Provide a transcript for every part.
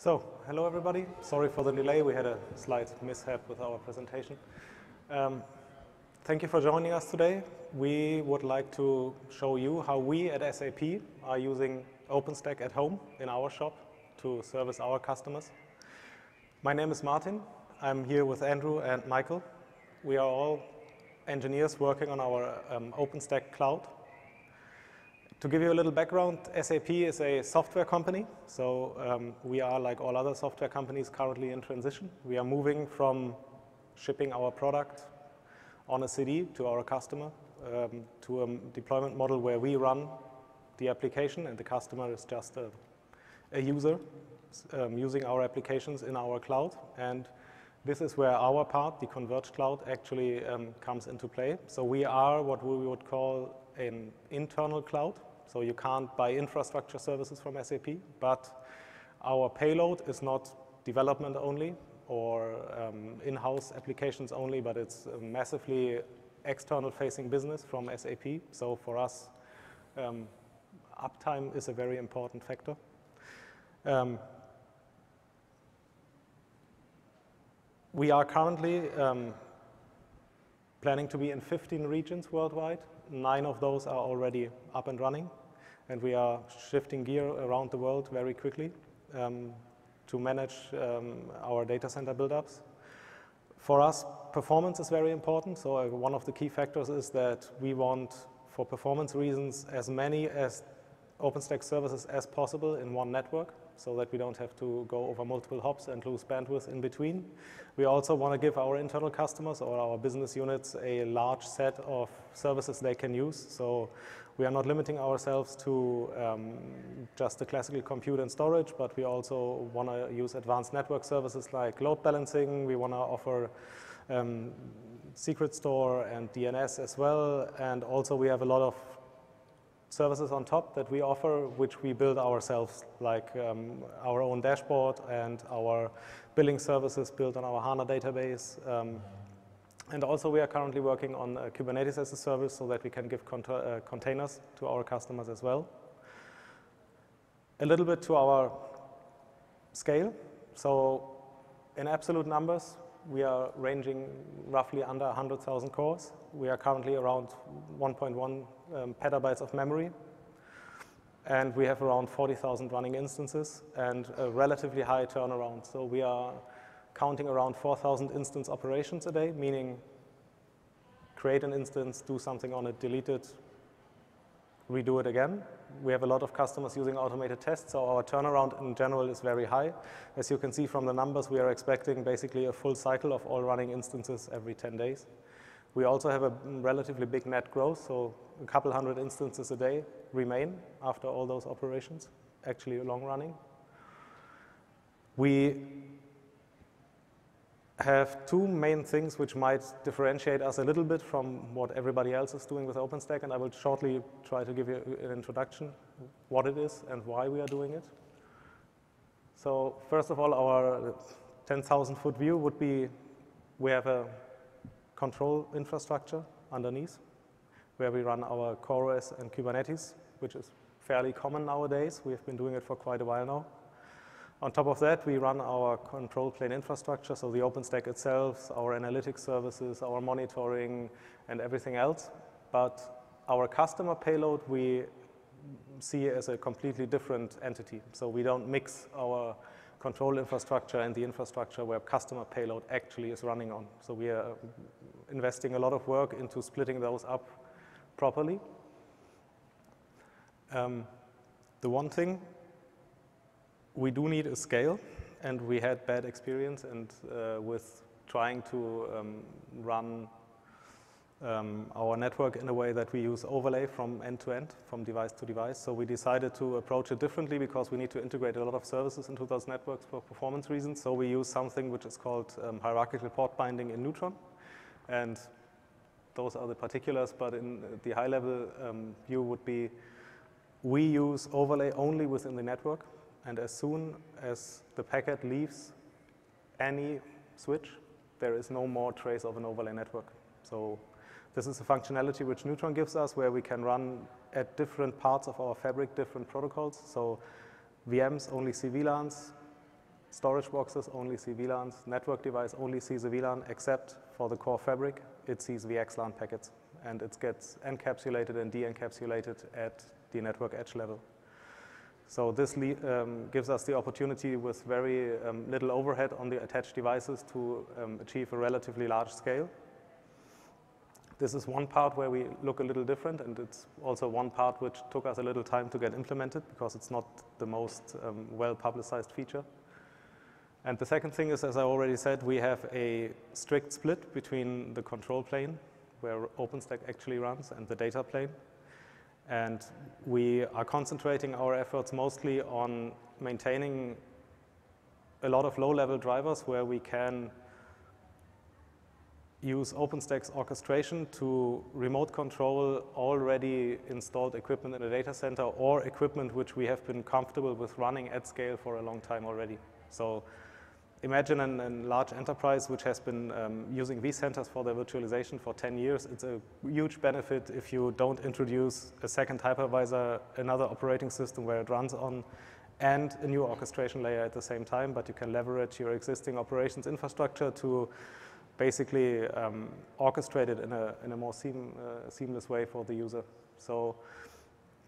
So, hello everybody. Sorry for the delay. We had a slight mishap with our presentation. Um, thank you for joining us today. We would like to show you how we at SAP are using OpenStack at home in our shop to service our customers. My name is Martin. I'm here with Andrew and Michael. We are all engineers working on our um, OpenStack cloud to give you a little background, SAP is a software company. So um, we are, like all other software companies, currently in transition. We are moving from shipping our product on a CD to our customer um, to a deployment model where we run the application and the customer is just a, a user um, using our applications in our cloud. And this is where our part, the converged cloud, actually um, comes into play. So we are what we would call an internal cloud. So you can't buy infrastructure services from SAP, but our payload is not development only or um, in-house applications only, but it's massively external facing business from SAP. So for us, um, uptime is a very important factor. Um, we are currently um, planning to be in 15 regions worldwide. Nine of those are already up and running and we are shifting gear around the world very quickly um, to manage um, our data center buildups. For us, performance is very important. So uh, one of the key factors is that we want, for performance reasons, as many as OpenStack services as possible in one network so that we don't have to go over multiple hops and lose bandwidth in between. We also want to give our internal customers or our business units a large set of services they can use. So we are not limiting ourselves to um, just the classical compute and storage, but we also want to use advanced network services like load balancing. We want to offer um, secret store and DNS as well. And also we have a lot of services on top that we offer, which we build ourselves, like um, our own dashboard and our billing services built on our HANA database. Um, and also we are currently working on Kubernetes as a service so that we can give uh, containers to our customers as well. A little bit to our scale. So in absolute numbers, we are ranging roughly under 100,000 cores. We are currently around 1.1 um, petabytes of memory. And we have around 40,000 running instances and a relatively high turnaround. So we are counting around 4,000 instance operations a day, meaning create an instance, do something on it, delete it, redo it again. We have a lot of customers using automated tests, so our turnaround in general is very high. As you can see from the numbers, we are expecting basically a full cycle of all running instances every 10 days. We also have a relatively big net growth, so a couple hundred instances a day remain after all those operations, actually long running. We have two main things which might differentiate us a little bit from what everybody else is doing with OpenStack, and I will shortly try to give you an introduction, what it is and why we are doing it. So first of all, our 10,000 foot view would be we have a control infrastructure underneath where we run our CoreOS and Kubernetes, which is fairly common nowadays. We've been doing it for quite a while now. On top of that, we run our control plane infrastructure, so the OpenStack itself, our analytics services, our monitoring, and everything else. But our customer payload, we see as a completely different entity. So we don't mix our control infrastructure and the infrastructure where customer payload actually is running on. So we are investing a lot of work into splitting those up properly. Um, the one thing we do need a scale, and we had bad experience and uh, with trying to um, run um, our network in a way that we use overlay from end to end, from device to device. So we decided to approach it differently because we need to integrate a lot of services into those networks for performance reasons. So we use something which is called um, hierarchical port binding in Neutron. And those are the particulars, but in the high level um, view would be we use overlay only within the network. And as soon as the packet leaves any switch, there is no more trace of an overlay network. So this is a functionality which Neutron gives us where we can run at different parts of our fabric different protocols. So VMs only see VLANs, storage boxes only see VLANs, network device only sees a VLAN, except for the core fabric, it sees VXLAN packets, and it gets encapsulated and de-encapsulated at the network edge level. So this um, gives us the opportunity with very um, little overhead on the attached devices to um, achieve a relatively large scale. This is one part where we look a little different, and it's also one part which took us a little time to get implemented because it's not the most um, well-publicized feature. And the second thing is, as I already said, we have a strict split between the control plane, where OpenStack actually runs, and the data plane. And we are concentrating our efforts mostly on maintaining a lot of low-level drivers where we can use OpenStack's orchestration to remote control already installed equipment in a data center or equipment which we have been comfortable with running at scale for a long time already. So imagine a large enterprise which has been um, using vCenters for their virtualization for 10 years. It's a huge benefit if you don't introduce a second hypervisor, another operating system where it runs on, and a new orchestration layer at the same time, but you can leverage your existing operations infrastructure to basically um, orchestrate it in a, in a more seam, uh, seamless way for the user. So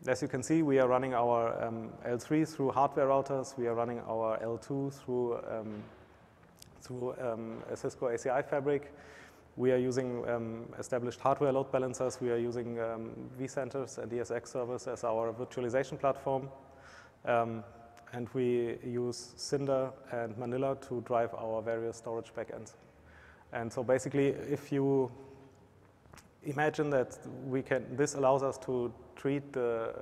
as you can see, we are running our um, L3 through hardware routers. We are running our L2 through um, through um, a Cisco ACI fabric. We are using um, established hardware load balancers. We are using um, vCenters and ESX servers as our virtualization platform. Um, and we use Cinder and Manila to drive our various storage backends. And so basically, if you imagine that we can, this allows us to treat the,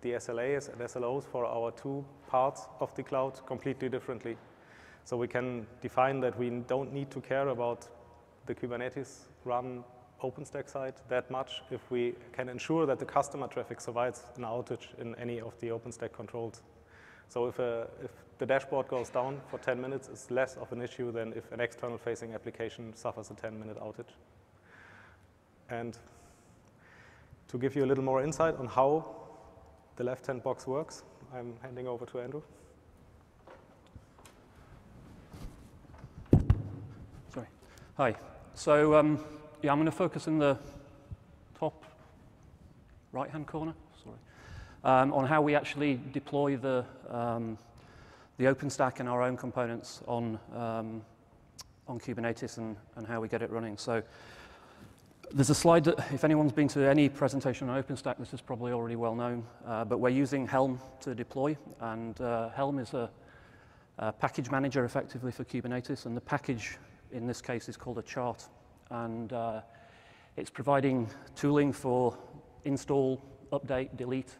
the SLAs and SLOs for our two parts of the cloud completely differently. So we can define that we don't need to care about the Kubernetes run OpenStack side that much if we can ensure that the customer traffic survives an outage in any of the OpenStack controls. So if, a, if the dashboard goes down for 10 minutes, it's less of an issue than if an external facing application suffers a 10 minute outage. And to give you a little more insight on how the left-hand box works, I'm handing over to Andrew. Hi. So um, yeah, I'm going to focus in the top right-hand corner, sorry, um, on how we actually deploy the, um, the OpenStack and our own components on, um, on Kubernetes and, and how we get it running. So there's a slide that, if anyone's been to any presentation on OpenStack, this is probably already well known, uh, but we're using Helm to deploy, and uh, Helm is a, a package manager effectively for Kubernetes, and the package in this case is called a chart. And uh, it's providing tooling for install, update, delete,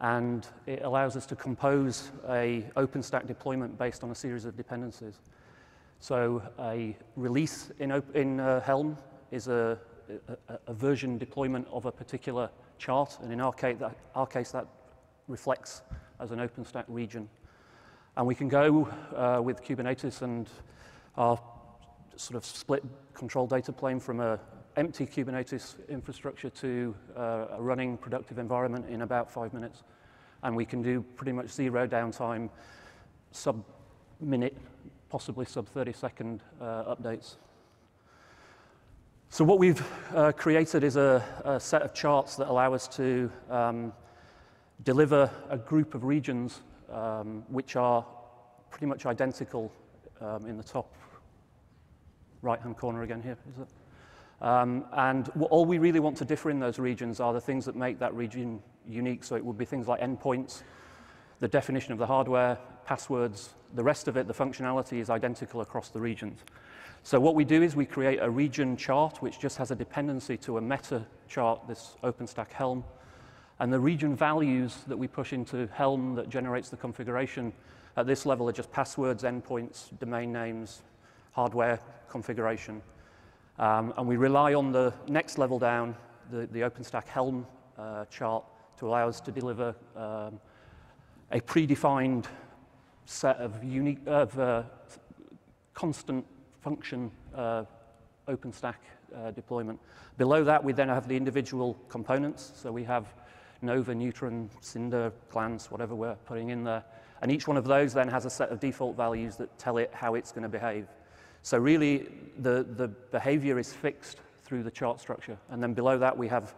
and it allows us to compose a OpenStack deployment based on a series of dependencies. So a release in, in uh, Helm is a, a, a, version deployment of a particular chart, and in our case, that, our case, that reflects as an OpenStack region. And we can go uh, with Kubernetes and our sort of split control data plane from a empty Kubernetes infrastructure to uh, a running productive environment in about five minutes. And we can do pretty much zero downtime, sub minute, possibly sub 30 second uh, updates. So what we've uh, created is a, a, set of charts that allow us to um, deliver a group of regions um, which are pretty much identical um, in the top right-hand corner again here, is it? Um, and all we really want to differ in those regions are the things that make that region unique. So it would be things like endpoints, the definition of the hardware, passwords, the rest of it, the functionality is identical across the regions. So what we do is we create a region chart which just has a dependency to a meta chart, this OpenStack Helm. And the region values that we push into Helm that generates the configuration at this level are just passwords, endpoints, domain names, hardware configuration. Um, and we rely on the next level down, the, the OpenStack Helm uh, chart, to allow us to deliver um, a predefined set of unique, of uh, constant function uh, OpenStack uh, deployment. Below that, we then have the individual components. So we have Nova, Neutron, Cinder, Glance, whatever we're putting in there. And each one of those then has a set of default values that tell it how it's going to behave. So really, the, the behavior is fixed through the chart structure. And then below that, we have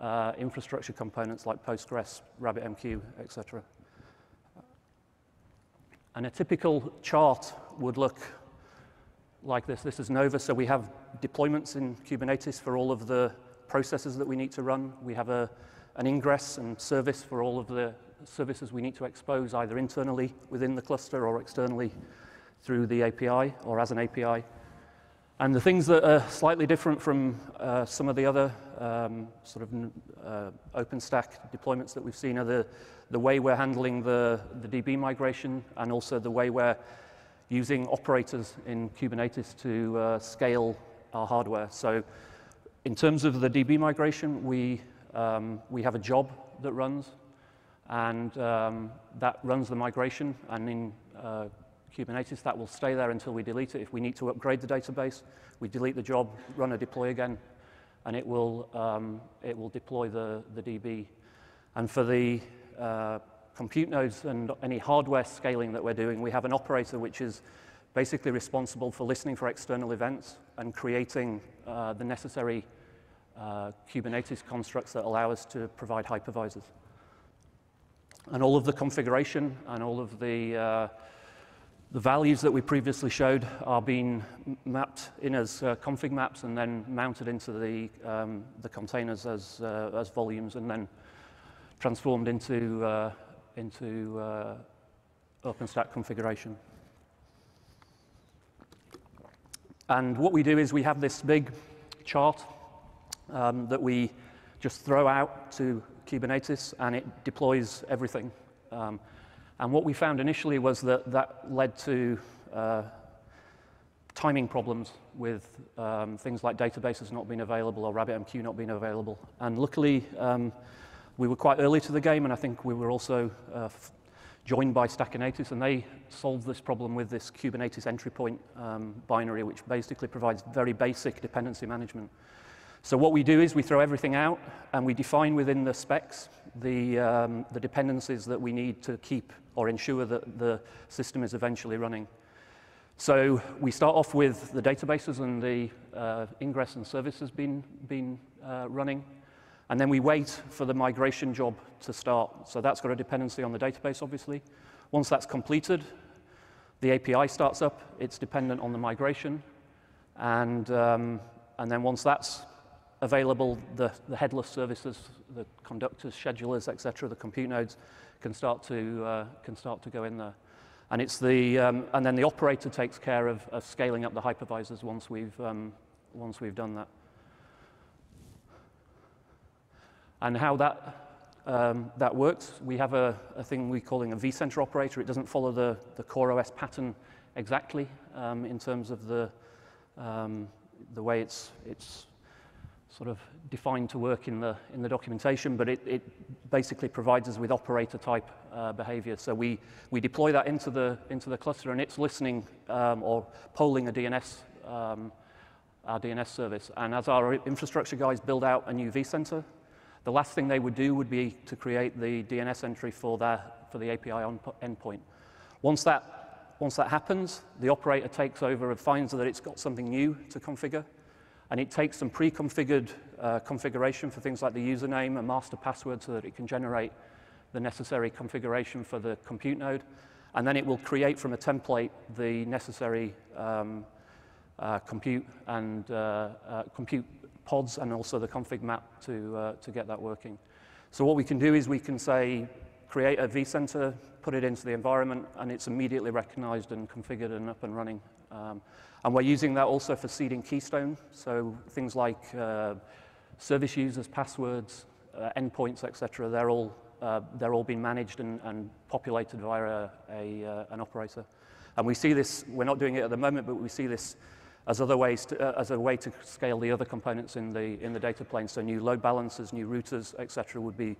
uh, infrastructure components like Postgres, RabbitMQ, etc. And a typical chart would look like this. This is Nova, so we have deployments in Kubernetes for all of the processes that we need to run. We have a, an ingress and service for all of the services we need to expose either internally within the cluster or externally through the API or as an API. And the things that are slightly different from uh, some of the other um, sort of uh, OpenStack deployments that we've seen are the, the way we're handling the, the DB migration and also the way we're using operators in Kubernetes to uh, scale our hardware. So in terms of the DB migration, we, um, we have a job that runs and um, that runs the migration. And in uh, Kubernetes, that will stay there until we delete it. If we need to upgrade the database, we delete the job, run a deploy again, and it will, um, it will deploy the, the DB. And for the uh, compute nodes and any hardware scaling that we're doing, we have an operator which is basically responsible for listening for external events and creating uh, the necessary uh, Kubernetes constructs that allow us to provide hypervisors. And all of the configuration and all of the, uh, the values that we previously showed are being mapped in as uh, config maps and then mounted into the, um, the containers as, uh, as volumes and then transformed into, uh, into uh, OpenStack configuration. And what we do is we have this big chart um, that we just throw out to Kubernetes and it deploys everything. Um, and what we found initially was that that led to uh, timing problems with um, things like databases not being available or RabbitMQ not being available. And luckily, um, we were quite early to the game, and I think we were also uh, joined by Stackanetes, and they solved this problem with this Kubernetes entry point um, binary, which basically provides very basic dependency management. So what we do is we throw everything out and we define within the specs the, um, the dependencies that we need to keep or ensure that the system is eventually running. So we start off with the databases and the uh, ingress and services being, being uh, running. And then we wait for the migration job to start. So that's got a dependency on the database, obviously. Once that's completed, the API starts up. It's dependent on the migration. And, um, and then once that's available, the, the headless services, the conductors, schedulers, etc., the compute nodes can start to, uh, can start to go in there. And, it's the, um, and then the operator takes care of, of, scaling up the hypervisors once we've, um, once we've done that. And how that, um, that works, we have a, a thing we're calling a vCenter operator. It doesn't follow the, the CoreOS pattern exactly um, in terms of the, um, the way it's, it's sort of defined to work in the, in the documentation, but it, it basically provides us with operator type uh, behavior. So we, we deploy that into the, into the cluster and it's listening um, or polling a DNS, um, our DNS service. And as our infrastructure guys build out a new vCenter, the last thing they would do would be to create the DNS entry for, their, for the API endpoint. Once that, once that happens, the operator takes over and finds that it's got something new to configure, and it takes some pre-configured uh, configuration for things like the username and master password so that it can generate the necessary configuration for the compute node. And then it will create from a template the necessary um, uh, compute and uh, uh compute pods and also the config map to, uh, to get that working. So what we can do is we can say, create a vCenter, put it into the environment, and it's immediately recognized and configured and up and running. Um, and we're using that also for seeding Keystone, so things like uh, service users, passwords, uh, endpoints, etc. They're all uh, they're all being managed and, and populated via a, a, uh, an operator. And we see this. We're not doing it at the moment, but we see this as other ways to, uh, as a way to scale the other components in the in the data plane. So new load balancers, new routers, etc. would be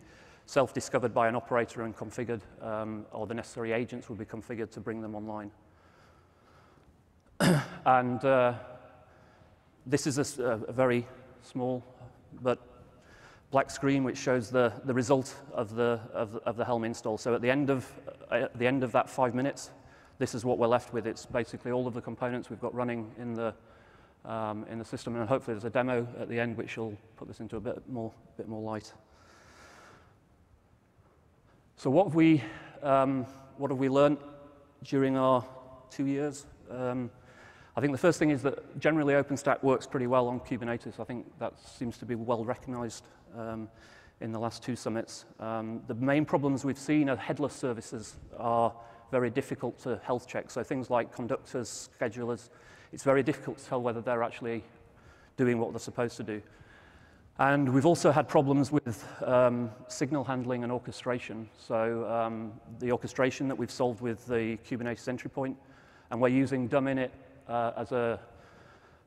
self-discovered by an operator and configured, um, or the necessary agents would be configured to bring them online. and uh, this is a, a, very small but black screen which shows the, the result of the, of, of the Helm install. So at the, end of, at the end of that five minutes, this is what we're left with. It's basically all of the components we've got running in the, um, in the system, and hopefully there's a demo at the end which will put this into a bit more, bit more light. So what have we, um, what have we learned during our two years? Um, I think the first thing is that generally OpenStack works pretty well on Kubernetes. I think that seems to be well recognized um, in the last two summits. Um, the main problems we've seen are headless services are very difficult to health check. So things like conductors, schedulers, it's very difficult to tell whether they're actually doing what they're supposed to do. And we've also had problems with um, signal handling and orchestration. So um, the orchestration that we've solved with the Kubernetes entry point, and we're using dumb-init uh, as, a,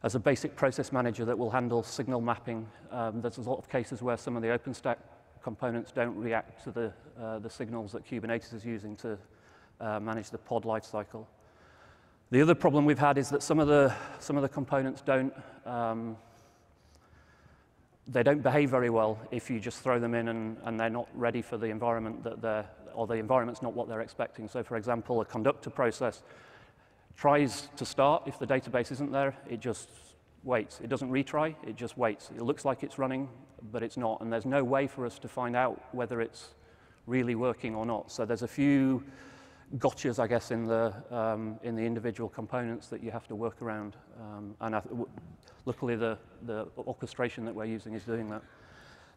as a basic process manager that will handle signal mapping. Um, there's a lot of cases where some of the OpenStack components don't react to the, uh, the signals that Kubernetes is using to uh, manage the pod lifecycle. The other problem we've had is that some of the, some of the components don't, um, they don't behave very well if you just throw them in and, and they're not ready for the environment that they're, or the environment's not what they're expecting. So for example, a conductor process tries to start. If the database isn't there, it just waits. It doesn't retry, it just waits. It looks like it's running, but it's not. And there's no way for us to find out whether it's really working or not. So there's a few gotchas, I guess, in the, um, in the individual components that you have to work around. Um, and luckily, the, the orchestration that we're using is doing that.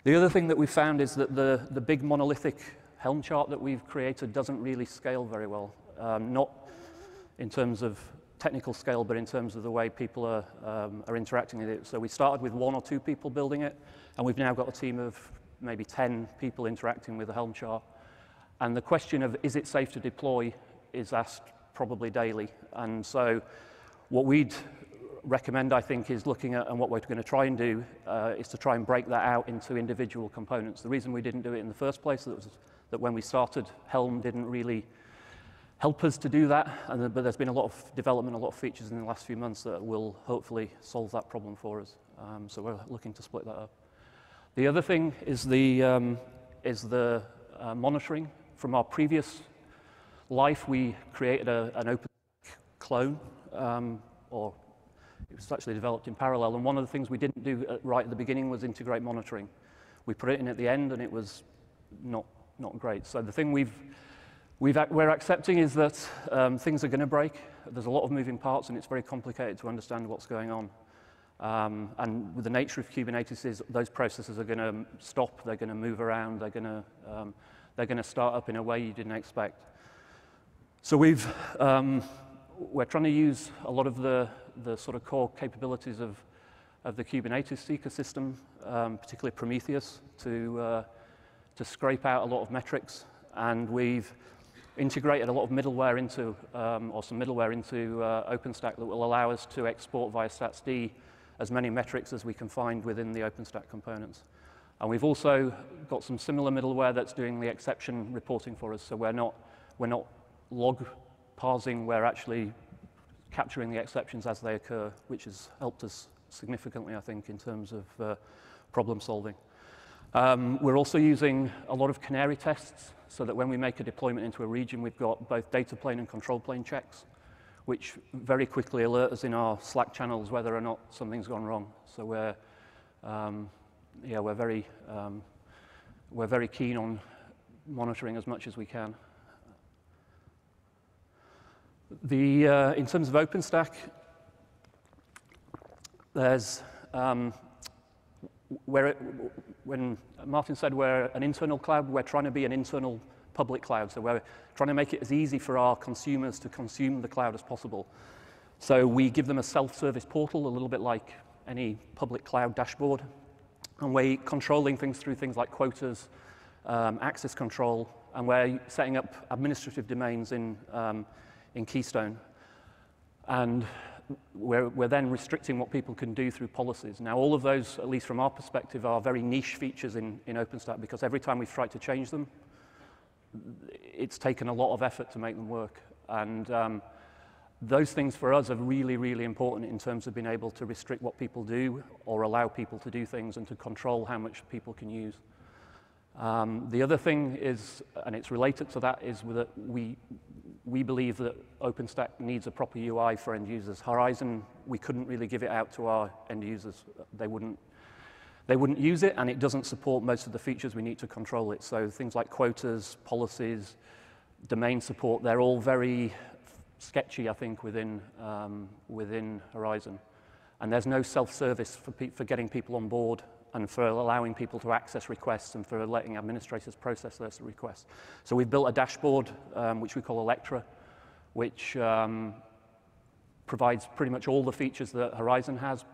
The other thing that we found is that the, the big monolithic Helm chart that we've created doesn't really scale very well. Um, not in terms of technical scale, but in terms of the way people are, um, are interacting with it. So we started with one or two people building it, and we've now got a team of maybe 10 people interacting with the Helm chart. And the question of is it safe to deploy is asked probably daily. And so what we'd recommend, I think, is looking at, and what we're going to try and do, uh, is to try and break that out into individual components. The reason we didn't do it in the first place was that when we started, Helm didn't really help us to do that, and, but there's been a lot of development, a lot of features in the last few months that will hopefully solve that problem for us. Um, so we're looking to split that up. The other thing is the, um, is the uh, monitoring from our previous life, we created a, an open clone, um, or it was actually developed in parallel. And one of the things we didn't do at, right at the beginning was integrate monitoring. We put it in at the end, and it was not, not great. So the thing we've, we've, we're accepting is that um, things are going to break. There's a lot of moving parts, and it's very complicated to understand what's going on. Um, and with the nature of Kubernetes is those processes are going to stop, they're going to move around, they're going to um, they're going to start up in a way you didn't expect. So we've, um, we're trying to use a lot of the, the sort of core capabilities of, of the Kubernetes ecosystem, um, particularly Prometheus, to, uh, to scrape out a lot of metrics. And we've integrated a lot of middleware into, um, or some middleware into uh, OpenStack that will allow us to export via StatsD as many metrics as we can find within the OpenStack components. And we've also got some similar middleware that's doing the exception reporting for us. So we're not, we're not log parsing, we're actually capturing the exceptions as they occur, which has helped us significantly, I think, in terms of uh, problem solving. Um, we're also using a lot of canary tests so that when we make a deployment into a region, we've got both data plane and control plane checks, which very quickly alert us in our Slack channels whether or not something's gone wrong. So we're um, yeah, we're very, um, we're very keen on monitoring as much as we can. The, uh, in terms of OpenStack, there's, um, when Martin said we're an internal cloud, we're trying to be an internal public cloud. So we're trying to make it as easy for our consumers to consume the cloud as possible. So we give them a self-service portal, a little bit like any public cloud dashboard. And we're controlling things through things like quotas, um, access control, and we're setting up administrative domains in, um, in Keystone. And we're, we're then restricting what people can do through policies. Now, all of those, at least from our perspective, are very niche features in, in OpenStack because every time we've tried to change them, it's taken a lot of effort to make them work. And um, those things for us are really, really important in terms of being able to restrict what people do or allow people to do things and to control how much people can use. Um, the other thing is, and it's related to that, is that we, we believe that OpenStack needs a proper UI for end users. Horizon, we couldn't really give it out to our end users. They wouldn't, they wouldn't use it, and it doesn't support most of the features we need to control it. So things like quotas, policies, domain support, they're all very sketchy, I think, within, um, within Horizon. And there's no self-service for, for getting people on board and for allowing people to access requests and for letting administrators process those requests. So we've built a dashboard, um, which we call Elektra, which um, provides pretty much all the features that Horizon has,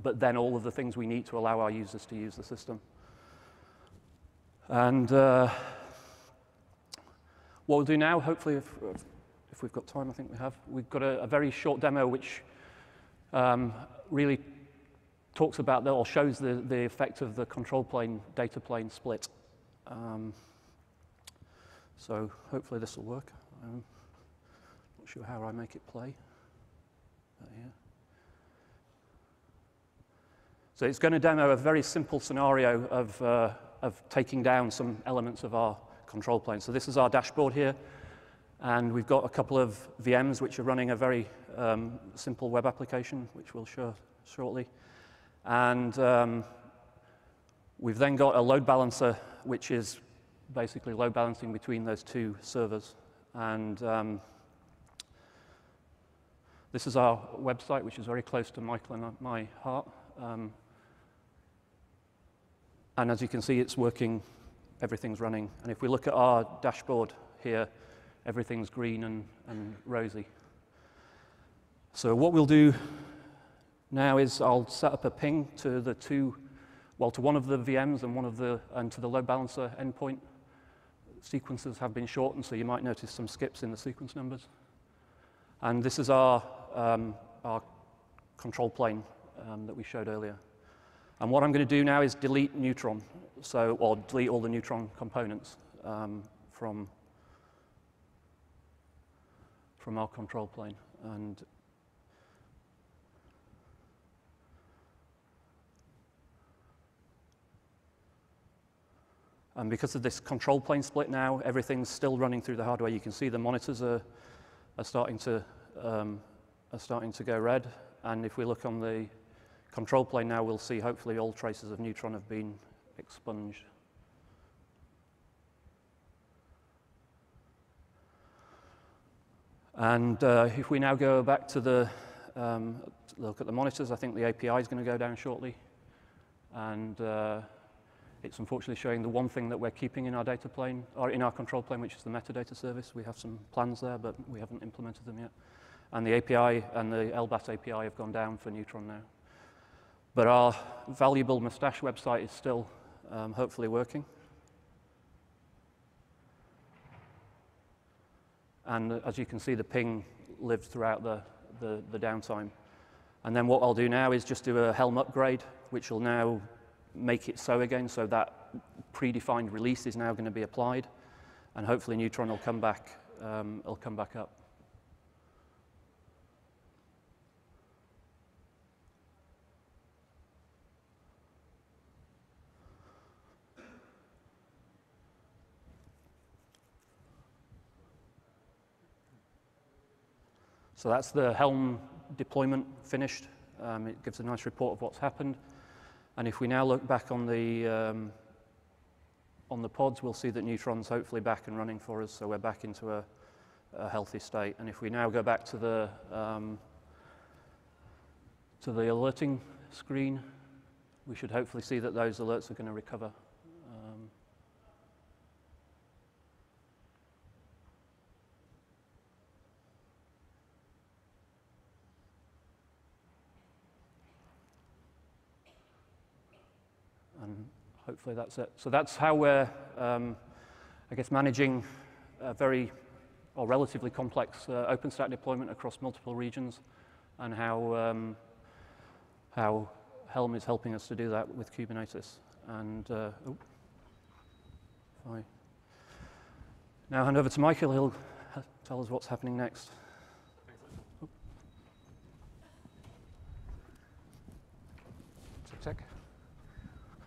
but then all of the things we need to allow our users to use the system. And uh, what we'll do now, hopefully, if, if we've got time, I think we have, we've got a, a very short demo which um, really talks about or shows the, the effect of the control plane, data plane split. Um, so hopefully this will work. Um, not sure how I make it play. yeah. So it's going to demo a very simple scenario of, uh, of taking down some elements of our control plane. So this is our dashboard here. And we've got a couple of VMs which are running a very um, simple web application, which we'll show shortly. And um, we've then got a load balancer, which is basically load balancing between those two servers. And um, this is our website, which is very close to Michael and my heart. Um, and as you can see, it's working, everything's running. And if we look at our dashboard here, everything's green and, and rosy. So what we'll do now is I'll set up a ping to the two, well, to one of the VMs and one of the, and to the load balancer endpoint. Sequences have been shortened, so you might notice some skips in the sequence numbers. And this is our, um, our control plane um, that we showed earlier. And what I'm going to do now is delete Neutron, so, or delete all the Neutron components um, from, from our control plane. And And because of this control plane split now, everything's still running through the hardware. You can see the monitors are, are, starting, to, um, are starting to go red. And if we look on the control plane now, we'll see hopefully all traces of neutron have been expunged. And uh, if we now go back to the um, look at the monitors, I think the API is going to go down shortly. And uh, it's unfortunately showing the one thing that we're keeping in our data plane, or in our control plane, which is the metadata service. We have some plans there, but we haven't implemented them yet. And the API and the LBaaS API have gone down for Neutron now. But our valuable Mustache website is still um, hopefully working. And as you can see, the ping lived throughout the, the, the downtime. And then what I'll do now is just do a Helm upgrade, which will now make it so again, so that predefined release is now going to be applied, and hopefully Neutron will come back, um, will come back up. So that's the Helm deployment finished. Um, it gives a nice report of what's happened. And if we now look back on the, um, on the pods, we'll see that Neutron's hopefully back and running for us, so we're back into a, a healthy state. And if we now go back to the, um, to the alerting screen, we should hopefully see that those alerts are going to recover. Um, and hopefully that's it. So that's how we're, um, I guess, managing a very or relatively complex uh, OpenStack deployment across multiple regions and how, um, how Helm is helping us to do that with Kubernetes. And uh, oh, I now hand over to Michael, he'll tell us what's happening next.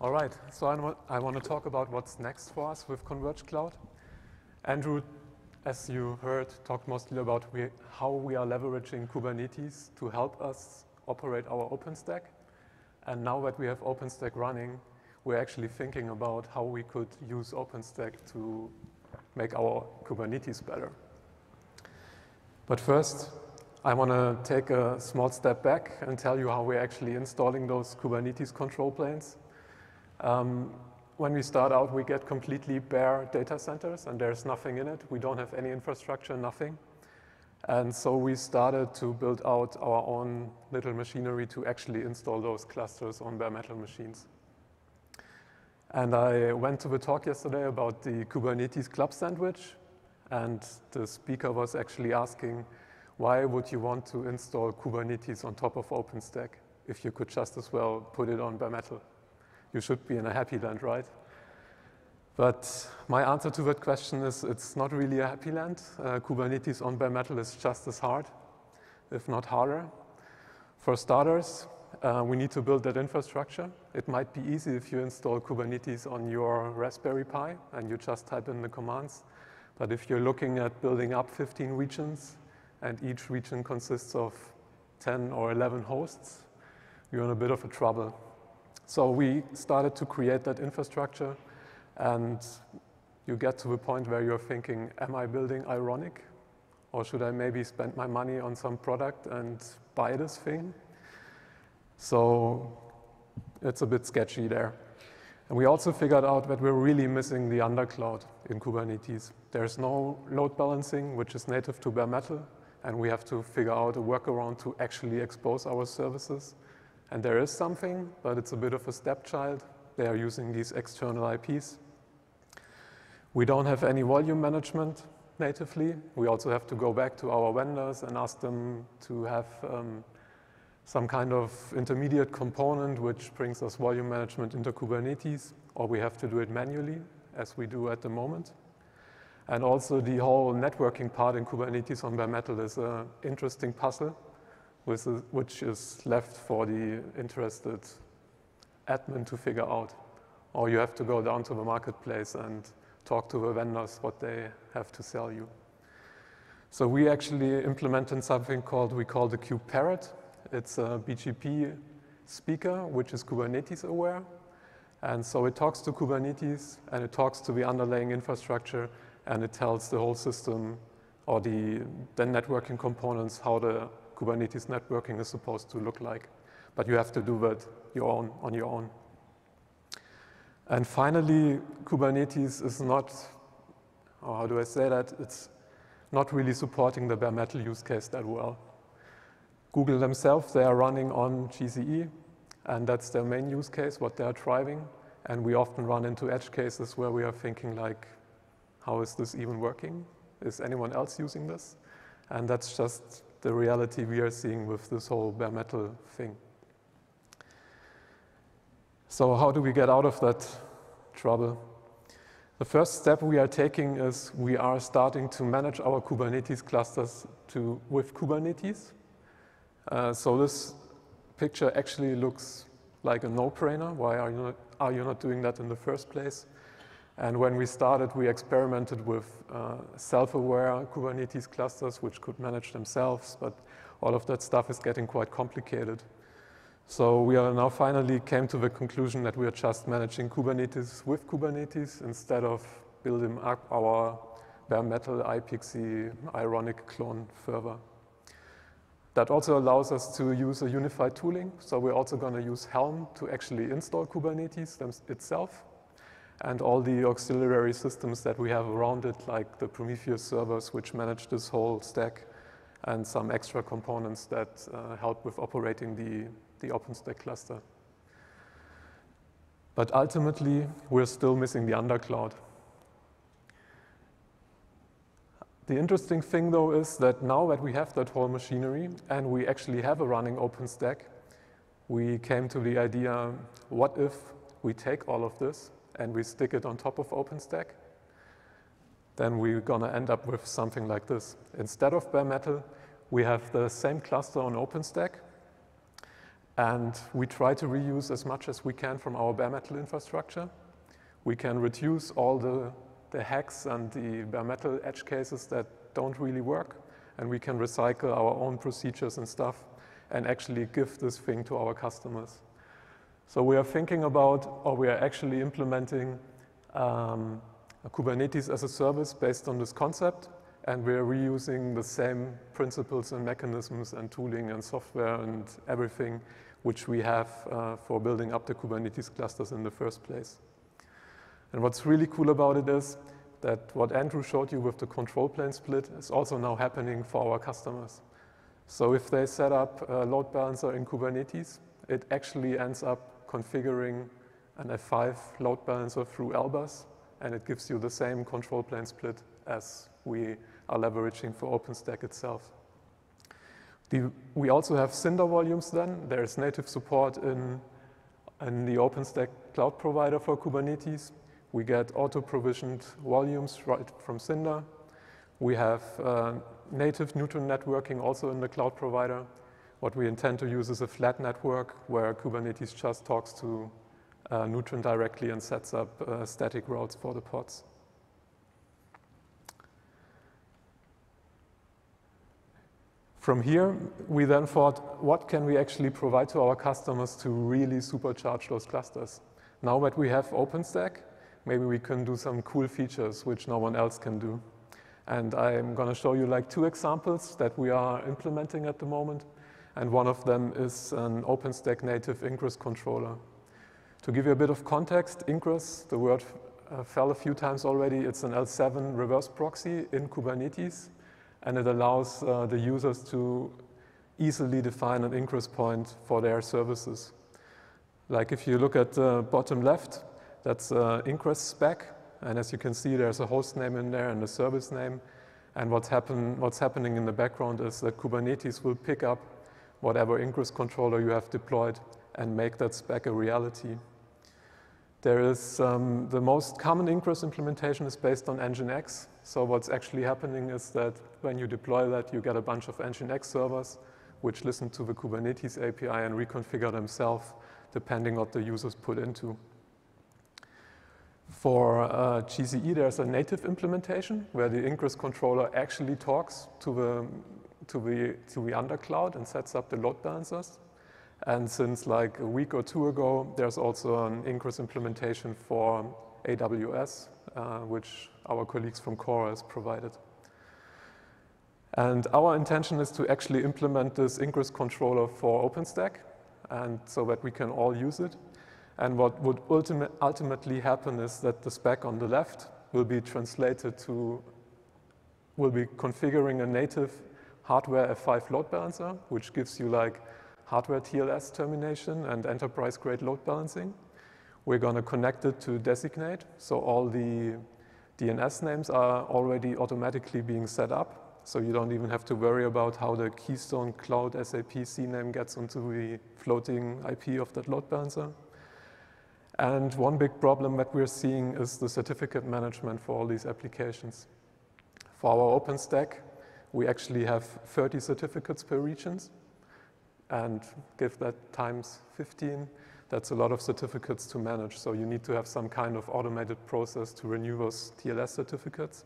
All right, so I, I want to talk about what's next for us with Converged Cloud. Andrew, as you heard, talked mostly about we, how we are leveraging Kubernetes to help us operate our OpenStack. And now that we have OpenStack running, we're actually thinking about how we could use OpenStack to make our Kubernetes better. But first, I want to take a small step back and tell you how we're actually installing those Kubernetes control planes. Um, when we start out, we get completely bare data centers and there's nothing in it. We don't have any infrastructure, nothing. And so we started to build out our own little machinery to actually install those clusters on bare metal machines. And I went to the talk yesterday about the Kubernetes club sandwich, and the speaker was actually asking, why would you want to install Kubernetes on top of OpenStack if you could just as well put it on bare metal? You should be in a happy land, right? But my answer to that question is it's not really a happy land. Uh, Kubernetes on bare metal is just as hard, if not harder. For starters, uh, we need to build that infrastructure. It might be easy if you install Kubernetes on your Raspberry Pi and you just type in the commands. But if you're looking at building up 15 regions and each region consists of 10 or 11 hosts, you're in a bit of a trouble. So we started to create that infrastructure and you get to the point where you're thinking, am I building Ironic? Or should I maybe spend my money on some product and buy this thing? So it's a bit sketchy there. And we also figured out that we're really missing the undercloud in Kubernetes. There's no load balancing, which is native to bare metal, and we have to figure out a workaround to actually expose our services. And there is something, but it's a bit of a stepchild. They are using these external IPs. We don't have any volume management natively. We also have to go back to our vendors and ask them to have um, some kind of intermediate component which brings us volume management into Kubernetes, or we have to do it manually, as we do at the moment. And also the whole networking part in Kubernetes on bare metal is an interesting puzzle, which is left for the interested admin to figure out. Or you have to go down to the marketplace and talk to the vendors what they have to sell you. So we actually implemented something called, we call the KubeParrot, it's a BGP speaker, which is Kubernetes aware. And so it talks to Kubernetes and it talks to the underlying infrastructure and it tells the whole system or the, the networking components how the Kubernetes networking is supposed to look like. But you have to do that your own, on your own. And finally, Kubernetes is not, or how do I say that? It's not really supporting the bare metal use case that well. Google themselves, they are running on GCE, and that's their main use case, what they are driving. And we often run into edge cases where we are thinking like, how is this even working? Is anyone else using this? And that's just the reality we are seeing with this whole bare metal thing. So how do we get out of that trouble? The first step we are taking is we are starting to manage our Kubernetes clusters to, with Kubernetes. Uh, so this picture actually looks like a no-brainer. Why are you, not, are you not doing that in the first place? And when we started, we experimented with uh, self-aware Kubernetes clusters, which could manage themselves, but all of that stuff is getting quite complicated. So we are now finally came to the conclusion that we are just managing Kubernetes with Kubernetes instead of building up our bare metal iPXE ironic clone further. That also allows us to use a unified tooling. So we're also going to use Helm to actually install Kubernetes itself and all the auxiliary systems that we have around it, like the Prometheus servers, which manage this whole stack, and some extra components that uh, help with operating the, the OpenStack cluster. But ultimately, we're still missing the undercloud. The interesting thing, though, is that now that we have that whole machinery and we actually have a running OpenStack, we came to the idea, what if we take all of this and we stick it on top of OpenStack? Then we're going to end up with something like this. Instead of bare metal, we have the same cluster on OpenStack, And we try to reuse as much as we can from our bare metal infrastructure. We can reduce all the, the hacks and the bare metal edge cases that don't really work. And we can recycle our own procedures and stuff and actually give this thing to our customers. So we are thinking about, or we are actually implementing um, Kubernetes as a service based on this concept. And we're reusing the same principles and mechanisms and tooling and software and everything which we have uh, for building up the Kubernetes clusters in the first place. And what's really cool about it is that what Andrew showed you with the control plane split is also now happening for our customers. So if they set up a load balancer in Kubernetes, it actually ends up configuring an F5 load balancer through LBaaS, and it gives you the same control plane split as we are leveraging for OpenStack itself. The, we also have Cinder volumes then. There is native support in, in the OpenStack cloud provider for Kubernetes. We get auto-provisioned volumes right from Cinder. We have uh, native neutron networking also in the cloud provider. What we intend to use is a flat network where Kubernetes just talks to uh, Neutron directly and sets up uh, static routes for the pods. From here, we then thought, what can we actually provide to our customers to really supercharge those clusters? Now that we have OpenStack, maybe we can do some cool features which no one else can do. And I'm going to show you like two examples that we are implementing at the moment. And one of them is an OpenStack native Ingress controller. To give you a bit of context, Ingress, the word uh, fell a few times already. It's an L7 reverse proxy in Kubernetes and it allows uh, the users to easily define an ingress point for their services. Like if you look at the bottom left, that's uh, ingress spec, and as you can see, there's a host name in there and a service name. And what's, happen, what's happening in the background is that Kubernetes will pick up whatever ingress controller you have deployed and make that spec a reality. There is um, the most common ingress implementation is based on Nginx. So what's actually happening is that when you deploy that, you get a bunch of Nginx servers which listen to the Kubernetes API and reconfigure themselves depending what the users put into. For uh, GCE, there's a native implementation where the ingress controller actually talks to the, to the, to the undercloud and sets up the load balancers. And since like a week or two ago, there's also an ingress implementation for AWS, uh, which our colleagues from CoreOS has provided. And our intention is to actually implement this Ingress controller for OpenStack, and so that we can all use it. And what would ultimate, ultimately happen is that the spec on the left will be translated to, will be configuring a native hardware F5 load balancer, which gives you like hardware TLS termination and enterprise grade load balancing. We're going to connect it to designate, so all the DNS names are already automatically being set up, so you don't even have to worry about how the Keystone Cloud SAP CNAME gets onto the floating IP of that load balancer. And one big problem that we're seeing is the certificate management for all these applications. For our OpenStack, we actually have 30 certificates per regions, and give that times 15 that's a lot of certificates to manage. So you need to have some kind of automated process to renew those TLS certificates.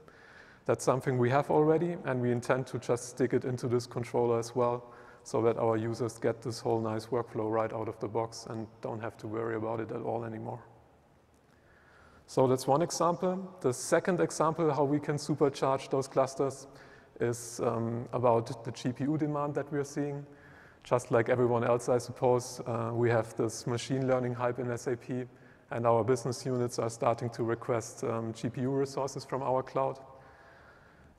That's something we have already, and we intend to just stick it into this controller as well so that our users get this whole nice workflow right out of the box and don't have to worry about it at all anymore. So that's one example. The second example, how we can supercharge those clusters, is um, about the GPU demand that we're seeing just like everyone else, I suppose, uh, we have this machine learning hype in SAP, and our business units are starting to request um, GPU resources from our cloud.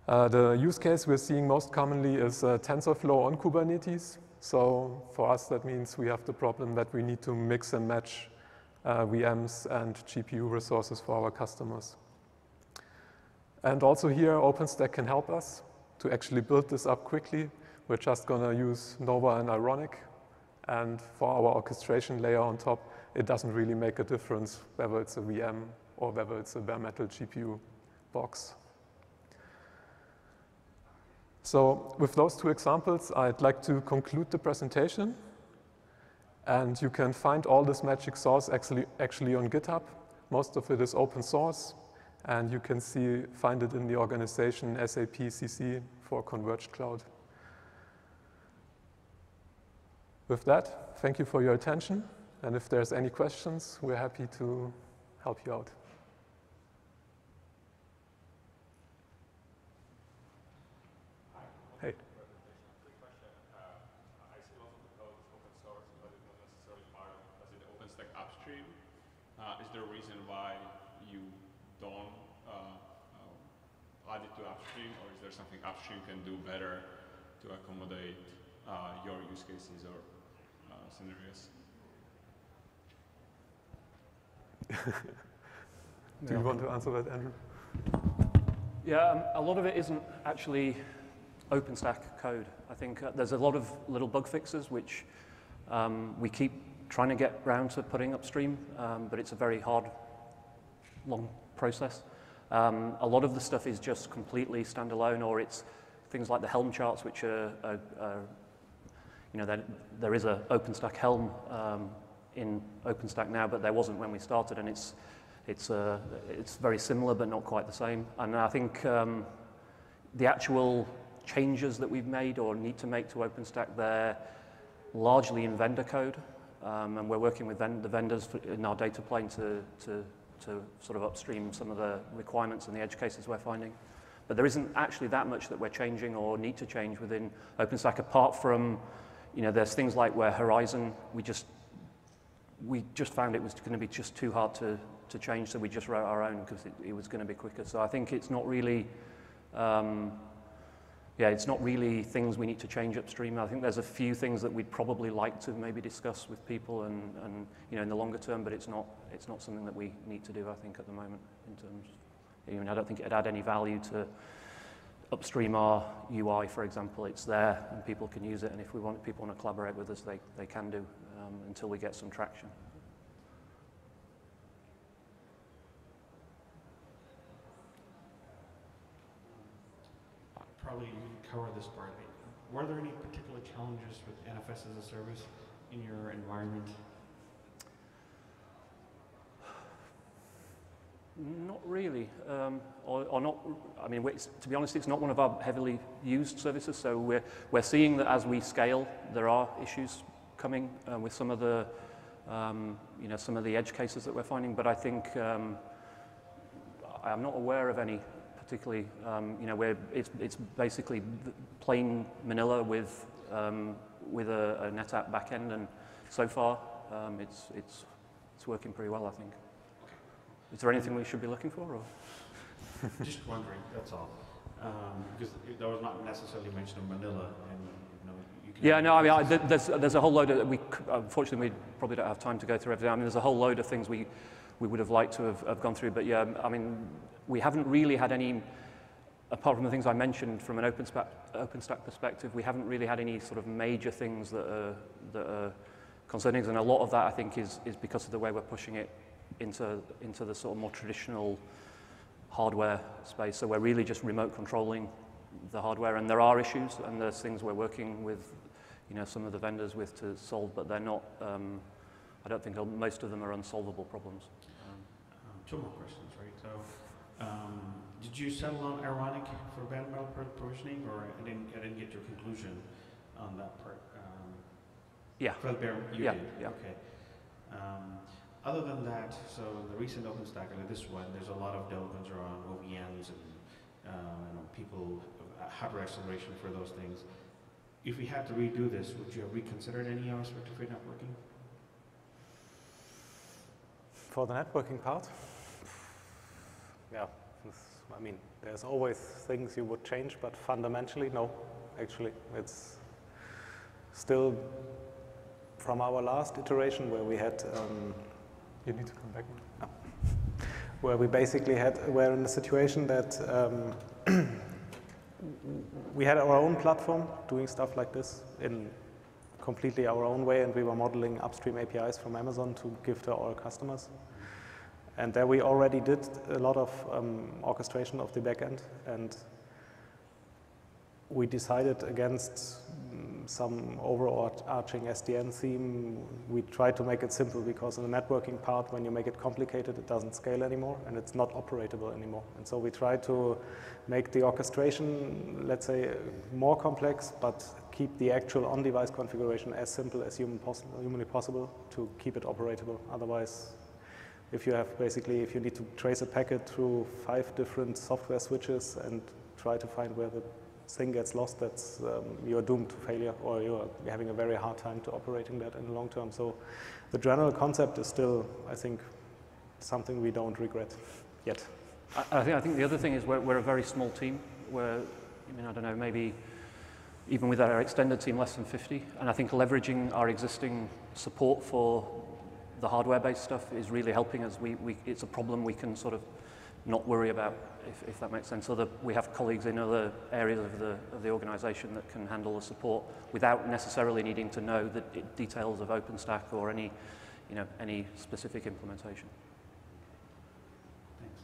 Uh, the use case we're seeing most commonly is uh, TensorFlow on Kubernetes. So for us, that means we have the problem that we need to mix and match uh, VMs and GPU resources for our customers. And also here, OpenStack can help us to actually build this up quickly we're just going to use Nova and Ironic. And for our orchestration layer on top, it doesn't really make a difference whether it's a VM or whether it's a bare metal GPU box. So with those two examples, I'd like to conclude the presentation. And you can find all this magic sauce actually, actually on GitHub. Most of it is open source, and you can see, find it in the organization SAP CC for Converged Cloud. With that, thank you for your attention. And if there's any questions, we're happy to help you out. Hey. upstream. Uh, is there a reason why you don't uh, uh, add it to upstream, or is there something upstream can do better to accommodate uh, your use cases or uh, scenarios? Do you want to answer that, Andrew? Yeah, um, a lot of it isn't actually OpenStack code. I think uh, there's a lot of little bug fixes which um, we keep trying to get round to putting upstream, um, but it's a very hard, long process. Um, a lot of the stuff is just completely standalone, or it's things like the Helm charts, which are, are, are you know, there, there is a OpenStack Helm um, in OpenStack now, but there wasn't when we started, and it's it's uh, it's very similar, but not quite the same. And I think um, the actual changes that we've made or need to make to OpenStack, they're largely in vendor code, um, and we're working with the vendors for, in our data plane to, to, to sort of upstream some of the requirements and the edge cases we're finding. But there isn't actually that much that we're changing or need to change within OpenStack apart from, you know, there's things like where Horizon, we just, we just found it was going to be just too hard to, to change, so we just wrote our own because it, it was going to be quicker. So I think it's not really, um, yeah, it's not really things we need to change upstream. I think there's a few things that we'd probably like to maybe discuss with people and, and you know, in the longer term, but it's not, it's not something that we need to do, I think, at the moment in terms, even I don't think it'd add any value to upstream our UI, for example. It's there and people can use it, and if we want people want to collaborate with us, they, they can do um, until we get some traction. probably cover this part. Were there any particular challenges with NFS as a service in your environment? Not really, um, or, or, not. I mean, to be honest, it's not one of our heavily used services. So we're we're seeing that as we scale, there are issues coming uh, with some of the, um, you know, some of the edge cases that we're finding. But I think um, I'm not aware of any particularly, um, you know, where it's, it's basically plain Manila with, um, with a, a NetApp backend, and so far um, it's, it's, it's working pretty well, I think. Is there anything we should be looking for? Or? Just wondering, that's all. Um, because that was not necessarily mentioned in Manila, and you know, you yeah, no, I mean, I, there's, there's a whole load of, we, unfortunately, we probably don't have time to go through everything. I mean, there's a whole load of things we, we would have liked to have, have gone through, but yeah, I mean, we haven't really had any, apart from the things I mentioned from an OpenStack, perspective, we haven't really had any sort of major things that are, that are concerning. And a lot of that, I think, is, is because of the way we're pushing it into, into the sort of more traditional hardware space. So we're really just remote controlling the hardware. And there are issues, and there's things we're working with you know, some of the vendors with to solve, but they're not, um, I don't think most of them are unsolvable problems. Two more questions, right? So um, did you settle on Ironic for bare metal provisioning, or I didn't, I didn't get your conclusion on that part? Um, yeah. For the bare, you yeah, did? Yeah. Okay. Um, other than that, so the recent OpenStack, like this one, there's a lot of developments around OVMs and um, you know, people, uh, hardware acceleration for those things. If we had to redo this, would you have reconsidered any aspect of your networking? For the networking part? Yeah, I mean, there's always things you would change, but fundamentally, no, actually. It's still from our last iteration where we had. Um, you need to come back. No. Where we basically had, we're in a situation that um, we had our own platform doing stuff like this in completely our own way, and we were modeling upstream APIs from Amazon to give to our customers. And there we already did a lot of um, orchestration of the backend, and we decided against um, some overarching SDN theme. We try to make it simple because in the networking part, when you make it complicated, it doesn't scale anymore and it's not operatable anymore. And so we try to make the orchestration, let's say, more complex, but keep the actual on-device configuration as simple as human humanly possible to keep it operatable. Otherwise, if you have basically, if you need to trace a packet through five different software switches and try to find where the thing gets lost, that's um, you're doomed to failure, or you're having a very hard time to operating that in the long term. So, the general concept is still, I think, something we don't regret yet. I, I think I think the other thing is we're, we're a very small team. We're, I mean, I don't know, maybe even with our extended team, less than 50. And I think leveraging our existing support for the hardware-based stuff is really helping us. We, we, it's a problem we can sort of not worry about, if, if that makes sense. Other, we have colleagues in other areas of the, of the organization that can handle the support without necessarily needing to know the details of OpenStack or any, you know, any specific implementation. Thanks.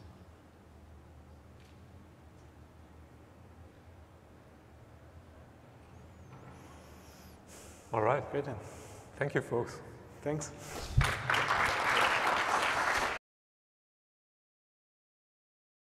All right. Great. Thank you, folks. Thanks.